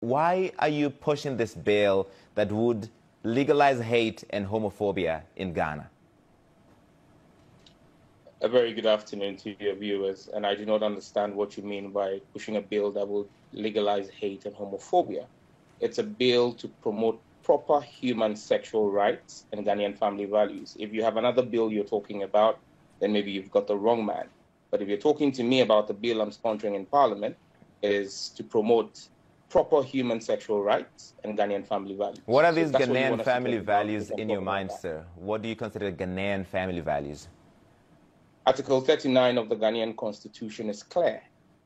Why are you pushing this bill that would legalize hate and homophobia in Ghana? A very good afternoon to your viewers, and I do not understand what you mean by pushing a bill that will legalize hate and homophobia. It's a bill to promote proper human sexual rights and Ghanaian family values. If you have another bill you're talking about, then maybe you've got the wrong man. But if you're talking to me about the bill I'm sponsoring in Parliament, is to promote proper human sexual rights and Ghanaian family values. What are these so Ghanaian family values in your mind, about. sir? What do you consider Ghanaian family values? Article 39 of the Ghanaian Constitution is clear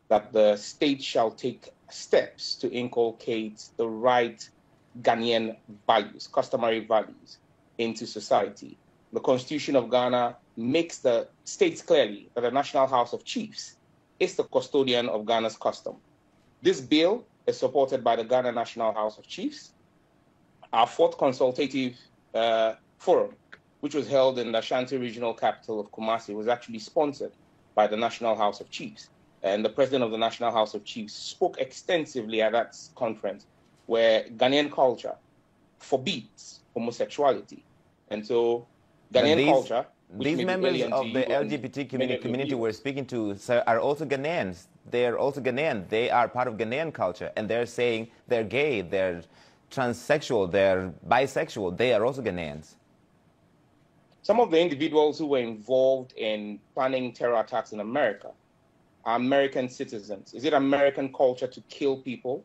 that the state shall take steps to inculcate the right Ghanaian values, customary values, into society. The Constitution of Ghana makes the states clearly that the National House of Chiefs is the custodian of Ghana's custom. This bill is supported by the Ghana National House of Chiefs. Our fourth consultative uh, forum, which was held in the Ashanti regional capital of Kumasi, was actually sponsored by the National House of Chiefs. And the president of the National House of Chiefs spoke extensively at that conference where Ghanaian culture forbids homosexuality. And so Ghanaian these, culture. These members of the LGBT community, community we're speaking to sir, are also Ghanaians. They're also Ghanaian. They are part of Ghanaian culture. And they're saying they're gay, they're transsexual, they're bisexual. They are also Ghanaians. Some of the individuals who were involved in planning terror attacks in America are American citizens. Is it American culture to kill people?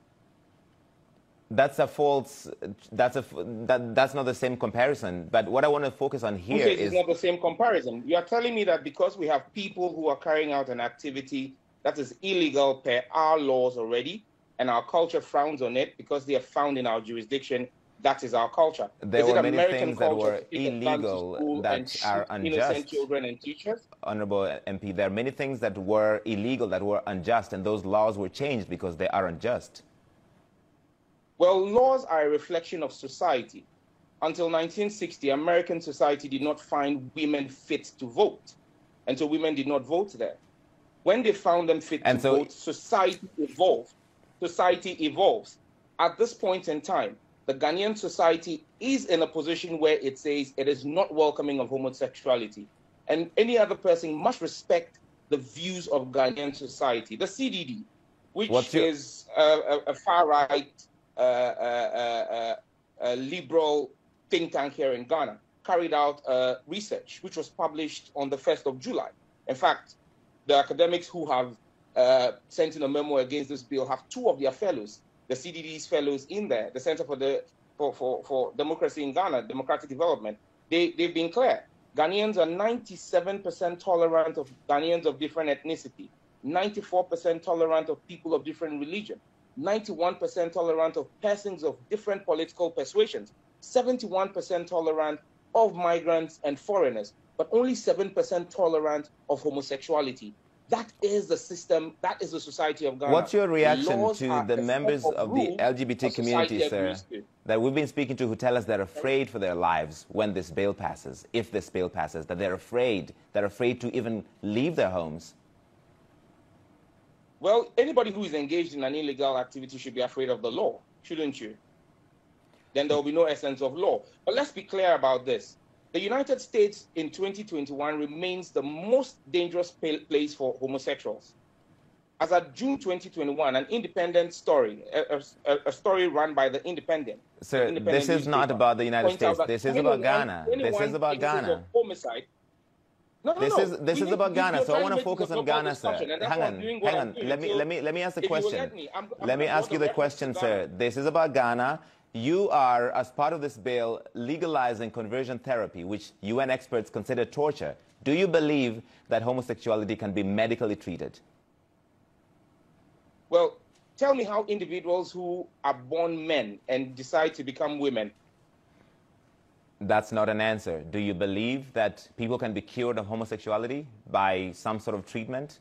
That's a false. That's a that, that's not the same comparison. But what I want to focus on here is it's not the same comparison. You are telling me that because we have people who are carrying out an activity that is illegal per our laws already, and our culture frowns on it because they are found in our jurisdiction. That is our culture. There is were many American things that were illegal that are unjust. children and teachers. Honorable MP, there are many things that were illegal that were unjust, and those laws were changed because they are unjust. Well, laws are a reflection of society. Until 1960, American society did not find women fit to vote. And so women did not vote there. When they found them fit and to so vote, society evolved. Society evolves. At this point in time, the Ghanaian society is in a position where it says it is not welcoming of homosexuality. And any other person must respect the views of Ghanaian society. The CDD, which is a, a, a far right uh, uh, uh, a liberal think tank here in Ghana, carried out research which was published on the 1st of July. In fact, the academics who have uh, sent in a memo against this bill have two of their fellows, the CDD's fellows in there, the Center for, the, for, for, for Democracy in Ghana, Democratic Development. They, they've been clear. Ghanaians are 97% tolerant of Ghanaians of different ethnicity, 94% tolerant of people of different religion, 91% tolerant of persons of different political persuasions, 71% tolerant of migrants and foreigners, but only 7% tolerant of homosexuality. That is the system, that is the society of Ghana. What's your reaction to the members of, of the LGBT community, sir, that we've been speaking to who tell us they're afraid for their lives when this bill passes, if this bill passes, that they're afraid, they're afraid to even leave their homes? Well, anybody who is engaged in an illegal activity should be afraid of the law, shouldn't you? Then there will be no essence of law. But let's be clear about this. The United States in 2021 remains the most dangerous place for homosexuals. As of June 2021, an independent story, a, a, a story run by the Independent. Sir, the independent this is not about the United States. This is about Ghana. This is about Ghana. Homicide no, no, this no. is this is about Ghana, so I want to focus on Ghana, sir. Hang on, hang on. Let me let me let me ask the question. Let me, I'm, I'm let me ask you the question, sir. This is about Ghana. You are, as part of this bill, legalizing conversion therapy, which UN experts consider torture. Do you believe that homosexuality can be medically treated? Well, tell me how individuals who are born men and decide to become women that's not an answer. Do you believe that people can be cured of homosexuality by some sort of treatment?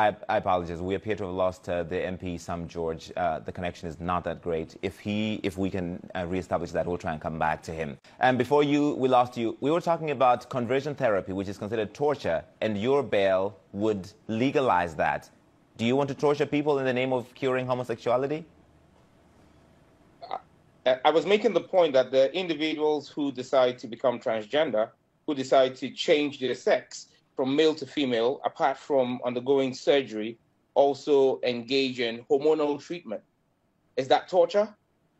I, I apologize. We appear to have lost uh, the MP, Sam George. Uh, the connection is not that great. If he, if we can uh, reestablish that, we'll try and come back to him. And before you, we lost you. We were talking about conversion therapy, which is considered torture, and your bill would legalize that. Do you want to torture people in the name of curing homosexuality? I was making the point that the individuals who decide to become transgender, who decide to change their sex from male to female, apart from undergoing surgery, also engage in hormonal treatment. Is that torture?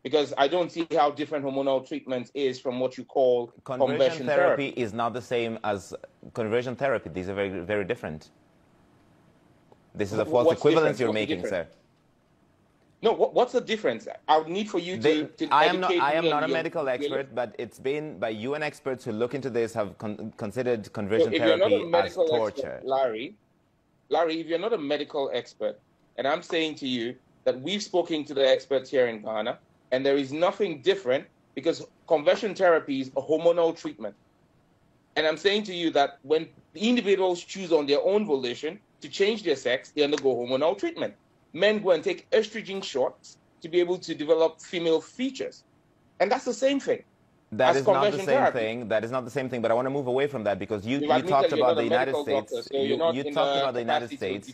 Because I don't see how different hormonal treatment is from what you call conversion, conversion therapy, therapy. is not the same as conversion therapy. These are very, very different. This is a false What's equivalence you're making, sir. No, what, what's the difference? I would need for you to. to I am not. I am not a medical expert, but it's been by UN experts who look into this have con considered conversion so therapy as torture. Expert, Larry, Larry, if you're not a medical expert, and I'm saying to you that we've spoken to the experts here in Ghana, and there is nothing different because conversion therapy is a hormonal treatment. And I'm saying to you that when individuals choose on their own volition to change their sex, they undergo hormonal treatment men go and take estrogen shots to be able to develop female features. And that's the same thing. That is not the same therapy. thing. That is not the same thing. But I want to move away from that because you, you, you talked about the United States. Doctor, so you, you talked about the United States.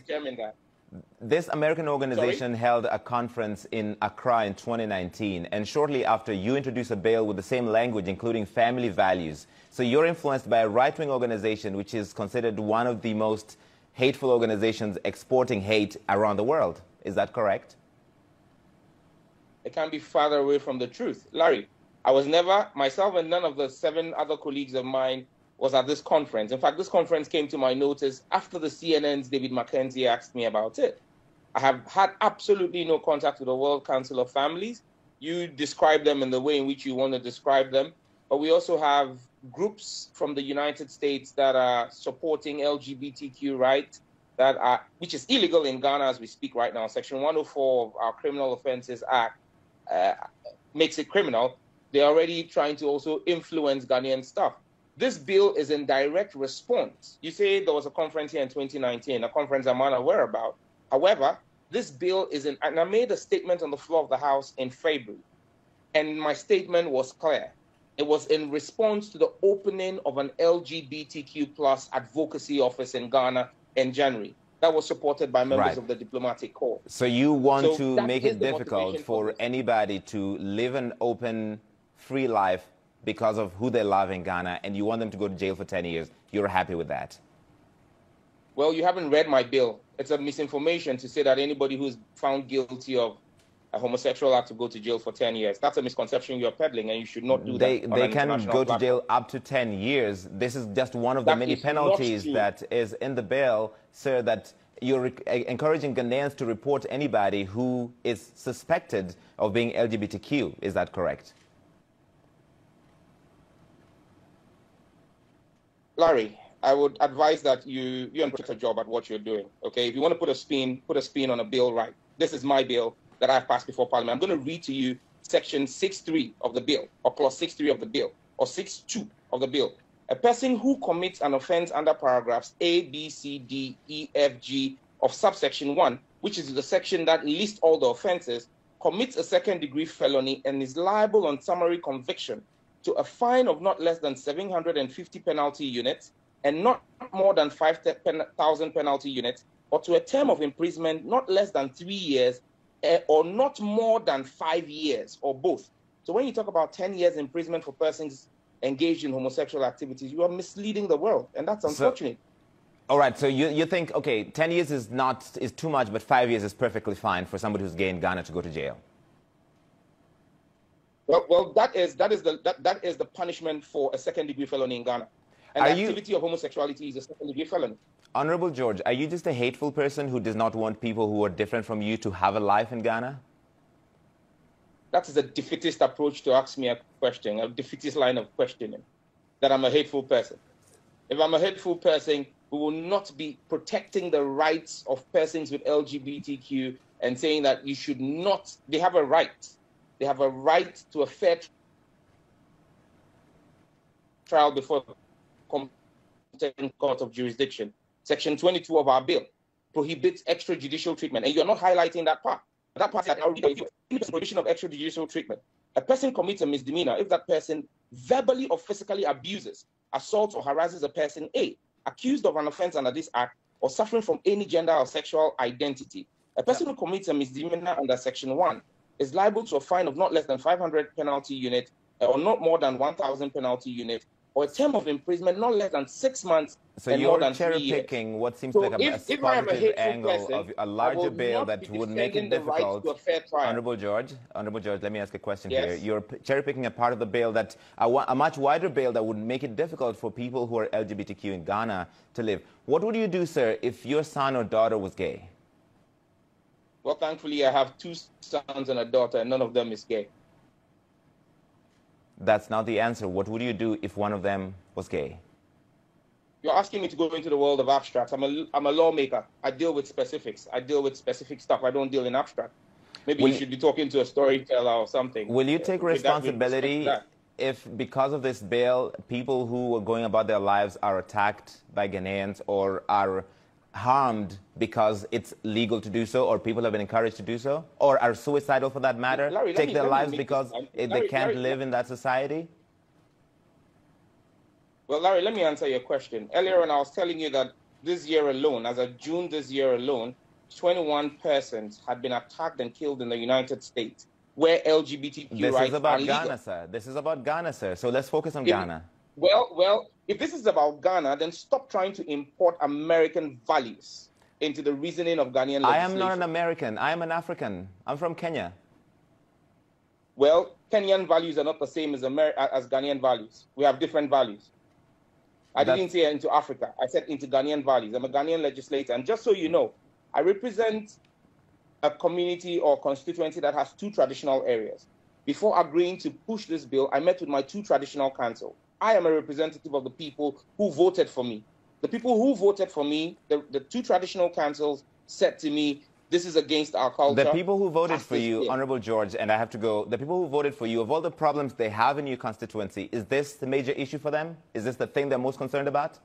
This American organization Sorry? held a conference in Accra in 2019, and shortly after, you introduced a bill with the same language, including family values. So you're influenced by a right-wing organization, which is considered one of the most hateful organizations exporting hate around the world. Is that correct? It can't be farther away from the truth. Larry, I was never, myself and none of the seven other colleagues of mine was at this conference. In fact, this conference came to my notice after the CNN's David McKenzie asked me about it. I have had absolutely no contact with the World Council of Families. You describe them in the way in which you want to describe them. But we also have groups from the United States that are supporting LGBTQ rights that are, which is illegal in Ghana as we speak right now. Section 104 of our Criminal Offences Act uh, makes it criminal. They're already trying to also influence Ghanaian stuff. This bill is in direct response. You say there was a conference here in 2019, a conference I'm unaware about. However, this bill is in, and I made a statement on the floor of the House in February, and my statement was clear. It was in response to the opening of an LGBTQ plus advocacy office in Ghana in January. That was supported by members right. of the diplomatic corps. So you want so to make it difficult for, anybody to live an open, free life because of who they love in Ghana, and you want them to go to jail for 10 years. You're happy with that? Well, you haven't read my bill. It's a misinformation to say that anybody who's found guilty of a homosexual have to go to jail for 10 years. That's a misconception you're peddling, and you should not do they, that. They can go platform. to jail up to 10 years. This is just one of the many penalties that is in the bill, sir, that you're uh, encouraging Ghanaians to report anybody who is suspected of being LGBTQ. Is that correct? Larry, I would advise that you you put a job at what you're doing. Okay, if you want to put a spin, put a spin on a bill. Right, this is my bill that I've passed before Parliament. I'm going to read to you section 6.3 of the bill, or clause 6.3 of the bill, or 6.2 of the bill. A person who commits an offense under paragraphs A, B, C, D, E, F, G of subsection 1, which is the section that lists all the offenses, commits a second degree felony and is liable on summary conviction to a fine of not less than 750 penalty units and not more than 5,000 penalty units, or to a term of imprisonment not less than three years uh, or not more than five years, or both. So when you talk about 10 years imprisonment for persons engaged in homosexual activities, you are misleading the world, and that's unfortunate. So, all right, so you, you think, okay, 10 years is not is too much, but five years is perfectly fine for somebody who's gay in Ghana to go to jail. Well, well that is that is the that, that is the punishment for a second degree felony in Ghana. And are the activity you... of homosexuality is a second degree felony. Honorable George, are you just a hateful person who does not want people who are different from you to have a life in Ghana? That is a defeatist approach to ask me a question, a defeatist line of questioning, that I'm a hateful person. If I'm a hateful person, we will not be protecting the rights of persons with LGBTQ and saying that you should not, they have a right. They have a right to a fair trial before competent court of jurisdiction. Section 22 of our bill prohibits extrajudicial treatment, and you're not highlighting that part. That part that in the prohibition of extrajudicial treatment. A person commits a misdemeanor if that person verbally or physically abuses, assaults, or harasses a person A accused of an offense under this act or suffering from any gender or sexual identity. A person who commits a misdemeanor under Section 1 is liable to a fine of not less than 500 penalty unit or not more than 1,000 penalty unit or a term of imprisonment not less than six months. So you're cherry picking what seems so like a, if, a if positive a angle person, of a larger bail that would make it difficult. Right Honorable George, Honorable George, let me ask a question yes. here. You're cherry picking a part of the bail that a, a much wider bail that would make it difficult for people who are LGBTQ in Ghana to live. What would you do, sir, if your son or daughter was gay? Well, thankfully, I have two sons and a daughter, and none of them is gay. That's not the answer. What would you do if one of them was gay? You're asking me to go into the world of abstracts. I'm a, I'm a lawmaker. I deal with specifics. I deal with specific stuff. I don't deal in abstract. Maybe will you should be talking to a storyteller or something. Will you take responsibility if, because of this bill, people who are going about their lives are attacked by Ghanaians or are harmed because it's legal to do so or people have been encouraged to do so or are suicidal for that matter Larry, take me, their lives because Larry, they can't Larry, live in that society? Well larry let me answer your question. Earlier on i was telling you that this year alone as of june this year alone 21 persons had been attacked and killed in the united states where lgbtq this rights is about are ghana legal. sir. This is about ghana sir. So let's focus on in, ghana well, well, if this is about Ghana, then stop trying to import American values into the reasoning of Ghanaian legislation. I am not an American. I am an African. I'm from Kenya. Well, Kenyan values are not the same as, Amer- as Ghanaian values. We have different values. I That's... didn't say into Africa. I said into Ghanaian values. I'm a Ghanaian legislator. And just so you know, I represent a community or constituency that has two traditional areas. Before agreeing to push this bill, I met with my two traditional council. I am a representative of the people who voted for me. The people who voted for me, the, the two traditional councils said to me, this is against our culture. The people who voted for you, Honorable George, and I have to go, the people who voted for you, of all the problems they have in your constituency, is this the major issue for them? Is this the thing they're most concerned about?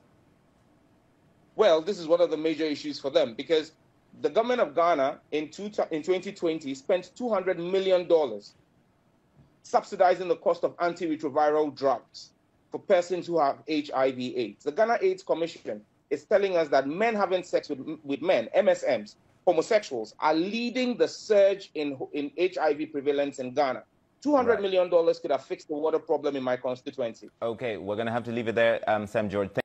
Well, this is one of the major issues for them because the government of Ghana in, two, in 2020 spent $200 million subsidizing the cost of antiretroviral drugs for persons who have HIV AIDS. The Ghana AIDS Commission is telling us that men having sex with, with men, MSMs, homosexuals, are leading the surge in, in HIV prevalence in Ghana. Two hundred right. million dollars could have fixed the water problem in my constituency. Okay, we're going to have to leave it there, um, Sam George.